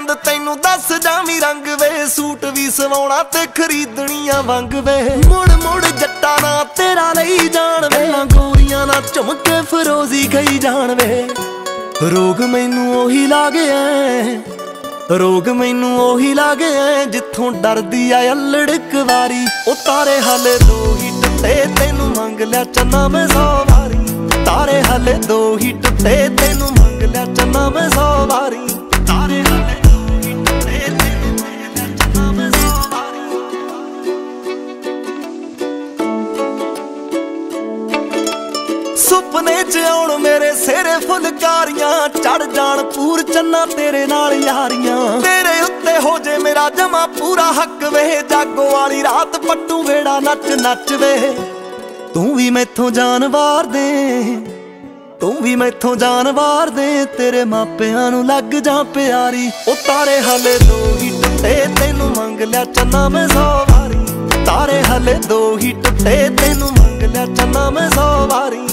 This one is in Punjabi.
ਚੰਦ ਤੈਨੂੰ ਦੱਸ ਜਾਵੀਂ ਰੰਗ ਵੇ, ਸੂਟ ਵੀ ਸਵਾਉਣਾ ਤੇ ਖਰੀਦਣੀਆਂ ਵੰਗ ਵੇ। ਮੁੜ ਮੁੜ ਜੱਟਾ ਨਾ ਤੇਰਾ ਲਈ ਜਾਣ ਵੇ ਗੋਰੀਆਂ ਨਾ ਝੁਮਕੇ ਫਰੋਜ਼ੀ ਗਈ ਜਾਣ ਵੇ। ਰੋਗ ਮੈਨੂੰ ਉਹੀ ਲਾਗਿਆ ਰੋਗ ਮੈਨੂੰ ਉਹੀ ਲਾਗਿਆ ਜਿੱਥੋਂ ਡਰਦੀ ਆ ਅਲੜ ਵਾਰੀ। ਉਹ ਤਾਰੇ ਹਲੇ ਦੋ ਹੀ ਟੁੱਟੇ, ਤੈਨੂੰ ਮੰਗ ਲਿਆ ਚੰਨਾ ਮੈਂ ਸੌ ਵਾਰੀ। ਤਾਰੇ ਹਲੇ ਦੋ ਹੀ ਟੁੱਟੇ, ਤੈਨੂੰ ਮੰਗ ਲਿਆ ਚੰਨਾ ਮੈਂ ਸੌ ਵਾਰੀ। ਸੁਪਨੇ ਚ ਆਉਣ ਮੇਰੇ ਸਿਰੇ ਫੁਲਕਾਰੀਆਂ ਚੜ ਜਾਣ ਪੂਰ ਚੰਨਾ ਤੇਰੇ ਨਾਲ ਯਾਰੀਆਂ। ਤੇਰੇ ਉੱਤੇ ਹੋ ਜੇ ਮੇਰਾ ਜਮਾ ਪੂਰਾ ਹੱਕ ਵੇ, ਜਾਗੋ ਵਾਲੀ ਰਾਤ ਪੱਟੂ ਵੇੜਾ ਨੱਚ ਨੱਚ ਵੇ। ਤੂੰ ਵੀ ਮੈਥੋਂ ਜਾਨ ਵਾਰ ਦੇ, ਤੂੰ ਵੀ ਮੈਥੋਂ ਜਾਨ ਵਾਰ ਦੇ, ਤੇਰੇ ਮਾਪਿਆਂ ਨੂੰ ਲੱਗ ਜਾ ਪਿਆਰੀ। ਉਹ ਤਾਰੇ ਹਲੇ ਦੋ ਹੀ ਟੁੱਟੇ, ਤੈਨੂੰ ਮੰਗ ਲਿਆ ਚੰਨਾ ਮੈਂ ਸੌ ਵਾਰੀ। ਤਾਰੇ ਹਲੇ ਦੋ ਹੀ ਟੁੱਟੇ, ਤੈਨੂੰ ਮੰਗ ਲਿਆ ਚੰਨਾ ਮੈਂ ਸੌ ਵਾਰੀ।